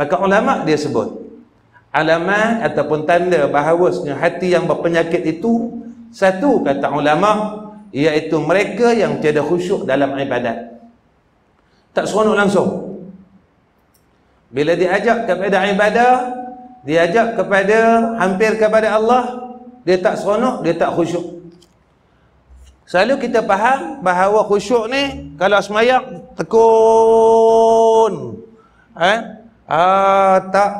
Maka ulama dia sebut alamat ataupun tanda bahawasanya hati yang berpenyakit itu satu kata ulama iaitu mereka yang tiada khusyuk dalam ibadat. Tak seronok langsung. Bila diajak kepada ibadah, diajak kepada hampir kepada Allah, dia tak seronok, dia tak khusyuk. Selalu kita faham bahawa khusyuk ni kalau semayang tekun. Eh? Ah, tak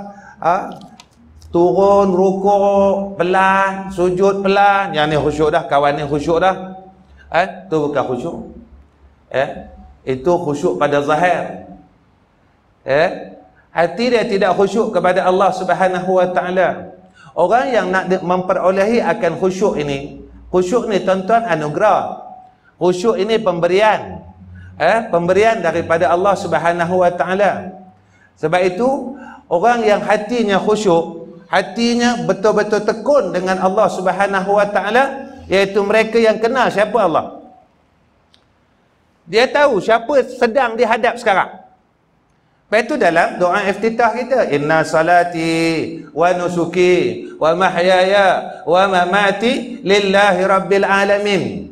ah, turun rukuk pelan, sujud pelan. Yang ni khusyuk dah, kawan ni khusyuk dah. Eh, tu bukan khusyuk. Eh, itu khusyuk pada zahir. Eh, hati dia tidak khusyuk kepada Allah Subhanahu wa taala. Orang yang nak memperolehi akan khusyuk ini, Khusyuk ni tuan-tuan anugerah. Khusyuk ini pemberian. Eh, pemberian daripada Allah Subhanahu wa taala. Sebab itu orang yang hatinya khusyuk, hatinya betul-betul tekun dengan Allah Subhanahu wa taala, iaitu mereka yang kenal siapa Allah. Dia tahu siapa sedang dihadap sekarang. Lepas itu dalam doa iftitah kita Inna salati wa nusuki wa mahyaya wa mamati lillahi rabbil alamin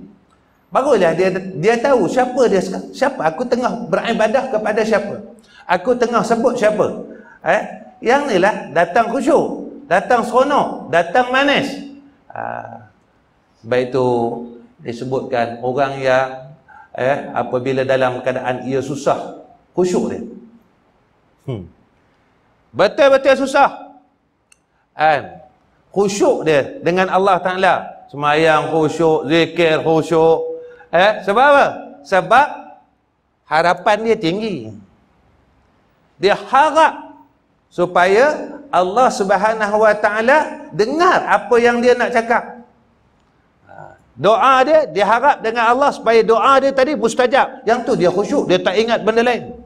Barulah dia dia tahu siapa dia siapa aku tengah beribadah kepada siapa Aku tengah sebut siapa eh Yang ni lah datang khusyuk Datang seronok Datang manis ha. Sebab itu disebutkan orang yang eh, apabila dalam keadaan ia susah khusyuk dia Hmm. Betul-betul susah. Kan? Khusyuk dia dengan Allah Ta'ala. Semayang khusyuk, zikir khusyuk. Eh, sebab apa? Sebab harapan dia tinggi. Dia harap supaya Allah Subhanahu Wa Ta'ala dengar apa yang dia nak cakap. Ha. Doa dia, dia harap dengan Allah supaya doa dia tadi mustajab. Yang tu dia khusyuk, dia tak ingat benda lain.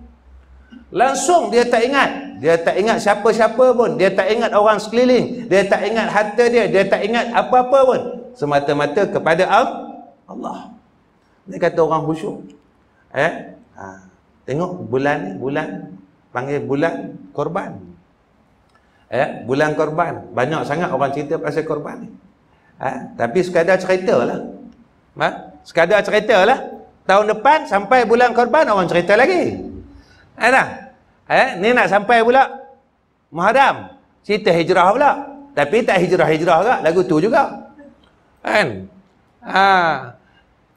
Langsung dia tak ingat. Dia tak ingat siapa-siapa pun. Dia tak ingat orang sekeliling. Dia tak ingat harta dia. Dia tak ingat apa-apa pun. Semata-mata kepada Allah. Ini kata orang khusyuk. Eh? Ha. Tengok bulan ni. Bulan. Panggil bulan korban. Eh? Bulan korban. Banyak sangat orang cerita pasal korban ni. Ha? Tapi sekadar cerita lah. Ha? Sekadar cerita lah. Tahun depan sampai bulan korban orang cerita lagi. Eh dah. Eh, ni nak sampai pula Muharram. Cerita hijrah pula. Tapi tak hijrah-hijrah juga, lagu tu juga. Kan? Ha.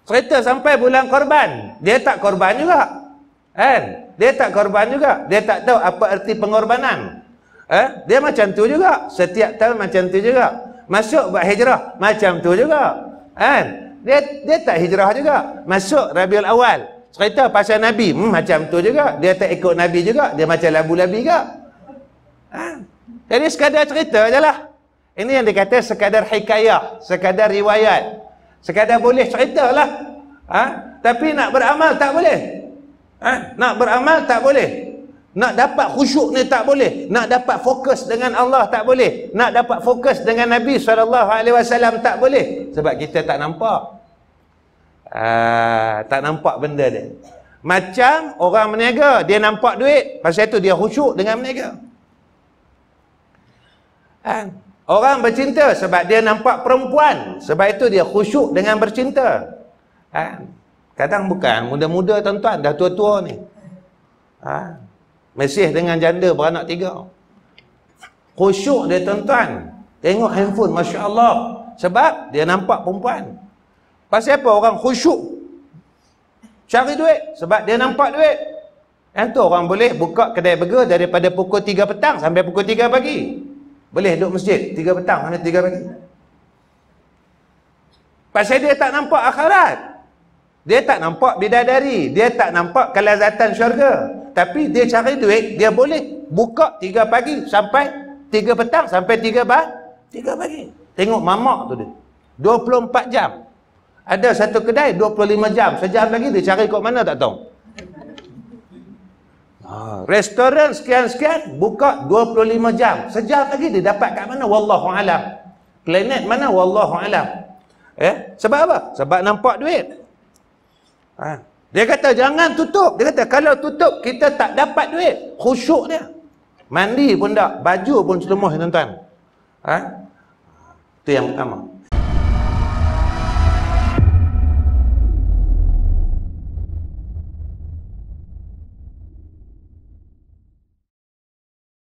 Cerita sampai bulan korban. Dia tak korban juga. Kan? Dia tak korban juga. Dia tak tahu apa erti pengorbanan. Eh? Dia macam tu juga. Setiap tahun macam tu juga. Masuk buat hijrah, macam tu juga. Kan? Dia dia tak hijrah juga. Masuk Rabiul Awal, cerita pasal Nabi hmm, macam tu juga dia tak ikut Nabi juga dia macam labu-labi juga ha? jadi sekadar cerita je lah ini yang dikata sekadar hikayah sekadar riwayat sekadar boleh cerita lah ha? tapi nak beramal tak boleh ha? nak beramal tak boleh nak dapat khusyuk ni tak boleh nak dapat fokus dengan Allah tak boleh nak dapat fokus dengan Nabi SAW tak boleh sebab kita tak nampak Ah, tak nampak benda dia. Macam orang meniaga, dia nampak duit, pasal itu dia khusyuk dengan meniaga. Ha? Orang bercinta sebab dia nampak perempuan, sebab itu dia khusyuk dengan bercinta. Ha? Kadang bukan, muda-muda tuan-tuan, dah tua-tua ni. Ha? Mesih dengan janda beranak tiga. Khusyuk dia tuan-tuan. Tengok handphone, Masya Allah. Sebab dia nampak perempuan. Pasal apa orang khusyuk? Cari duit. Sebab dia nampak duit. Yang tu orang boleh buka kedai burger daripada pukul 3 petang sampai pukul 3 pagi. Boleh duduk masjid 3 petang sampai 3 pagi. Pasal dia tak nampak akhirat. Dia tak nampak bidadari. Dia tak nampak kelazatan syurga. Tapi dia cari duit, dia boleh buka 3 pagi sampai 3 petang sampai 3 pagi. 3 pagi. Tengok mamak tu dia. 24 jam. Ada satu kedai 25 jam. Sejam lagi dia cari kat mana tak tahu. Ha, restoran sekian-sekian buka 25 jam. Sejam lagi dia dapat kat mana? Wallahu alam. Planet mana? Wallahu alam. Eh? Sebab apa? Sebab nampak duit. Ha. Dia kata jangan tutup. Dia kata kalau tutup kita tak dapat duit. Khusyuk dia. Mandi pun tak, baju pun selemah tuan-tuan. Ha? Itu yang pertama.